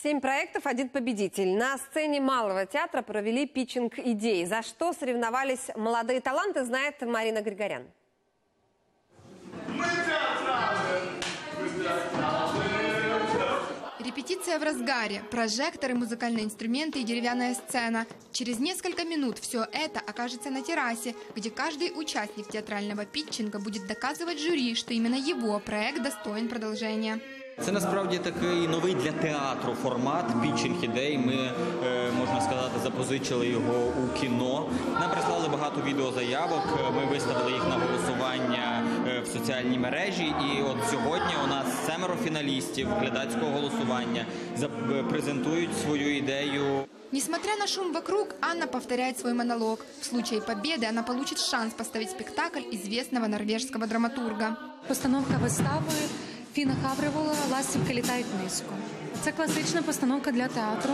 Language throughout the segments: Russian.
Семь проектов, один победитель. На сцене Малого театра провели питчинг идей. За что соревновались молодые таланты, знает Марина Григорян. Репетиция в разгаре, прожекторы, музыкальные инструменты и деревянная сцена. Через несколько минут все это окажется на террасе, где каждый участник театрального питчинга будет доказывать жюри, что именно его проект достоин продолжения. Це насправді такий новий для театру формат пітчинг ідей. Ми е, можна сказати запозичили його у кіно. Нам прислали багато відеозаявок. Ми виставили їх на голосування е, в соціальній мережі. І от сьогодні у нас семеро фіналістів глядацького голосування за- е, презентують свою ідею Несмотря на шум вокруг, Анна повторяет свой монолог. В случае победы она получит шанс поставить спектакль известного норвежского драматурга. Постановка вистави Фіна Хавривола Ластівки літають низько. Це класична постановка для театру,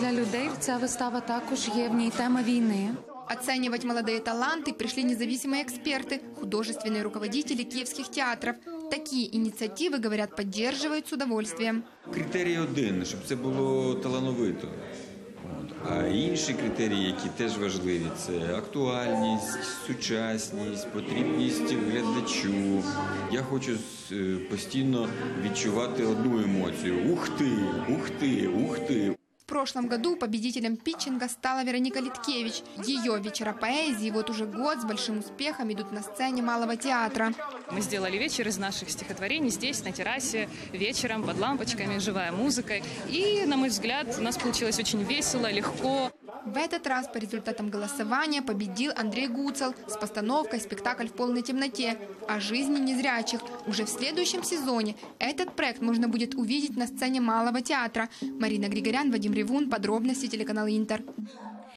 для людей. Ця вистава також є в ній тема війни. Оценивать молодые таланты пришли независимые эксперты, художественные руководители киевских театров. Такие инициативы, говорят, поддерживают с удовольствием. Критерій один, щоб це було талановито. А інші критерії, які теж важливі, це актуальність, сучасність, потрібність глядачу. Я хочу е, постійно відчувати одну емоцію: ух ти, ух ти, ух ти. Прошлом году победителем питчинга стала Вероника Литкевич. Ее вечера поэзии вот уже год с большим успехом идут на сцене Малого театра. Мы сделали вечер из наших стихотворений здесь, на террасе, вечером, под лампочками, живая музыка. И, на мой взгляд, у нас получилось очень весело, легко. В этот раз по результатам голосования победил Андрей Гуцел с постановкой «Спектакль в полной темноте» о жизни незрячих. Уже в следующем сезоне этот проект можно будет увидеть на сцене Малого театра. Марина Григорян, Вадим Ревун. Подробности телеканал Интер.